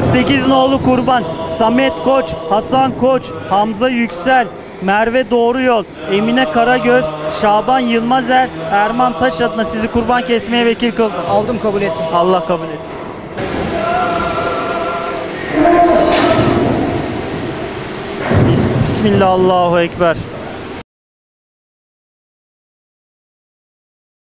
48 nolu kurban. Samet Koç, Hasan Koç, Hamza Yüksel, Merve Doğru Yol, Emine Karagöz, Şaban Yılmazer, Erman Taş adına sizi kurban kesmeye vekil kıldım. Aldım kabul ettim. Allah kabul etsin. Bis- Bismillah Allahu Ekber.